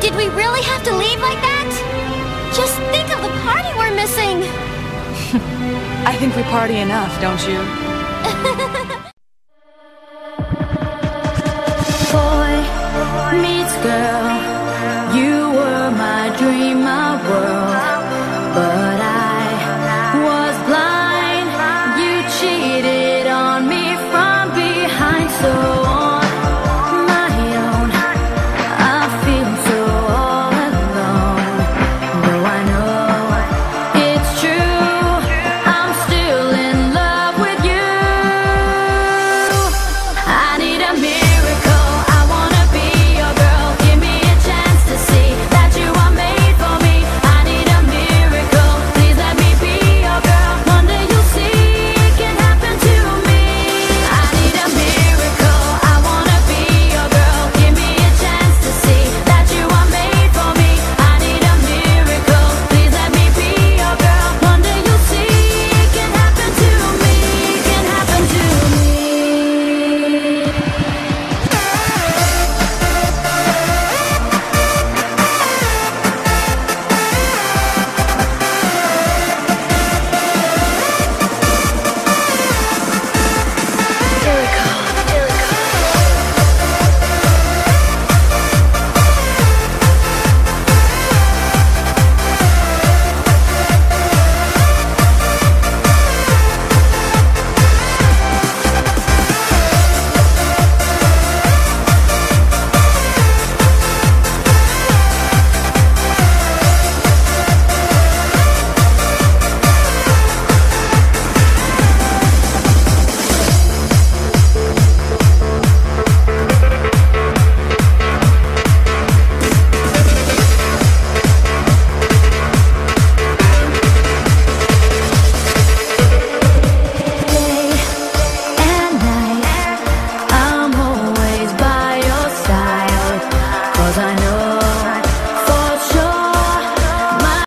Did we really have to leave like that? Just think of the party we're missing! I think we party enough, don't you? Boy meets girl You were my dream, my world But I was blind You cheated on me from behind So